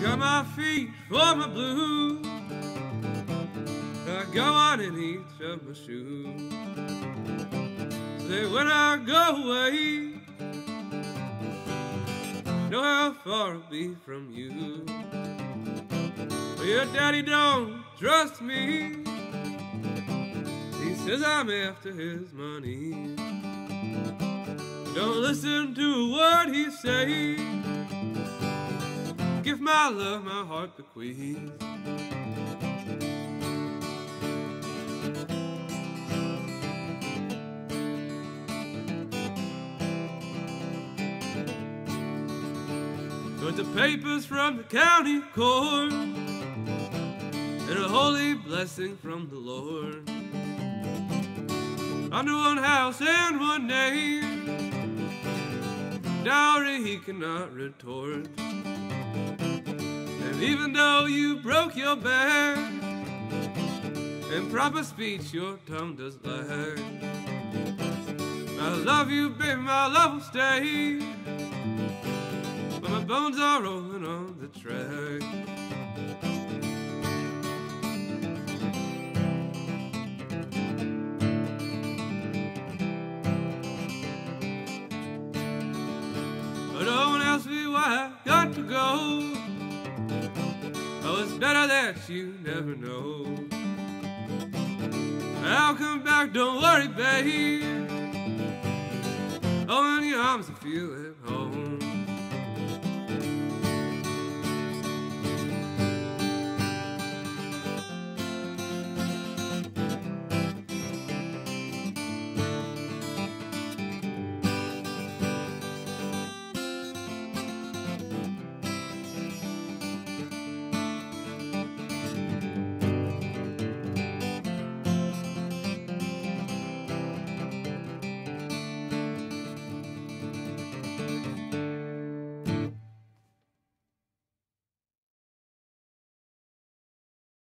got my feet for my blues. I got one in each of my shoes. Say when I go away, know how far I'll be from you. But your daddy don't trust me. He says I'm after his money. Don't listen to a word he says. Give my love, my heart bequeath. Got the papers from the county court and a holy blessing from the Lord. Under one house and one name, dowry he cannot retort. And even though you broke your back, in proper speech your tongue does lag. I love you, baby, my love will stay. But my bones are rolling on the track. I got to go. Oh, it's better that you never know. I'll come back, don't worry, babe. Oh, in your arms, I feel at home.